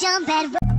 jump at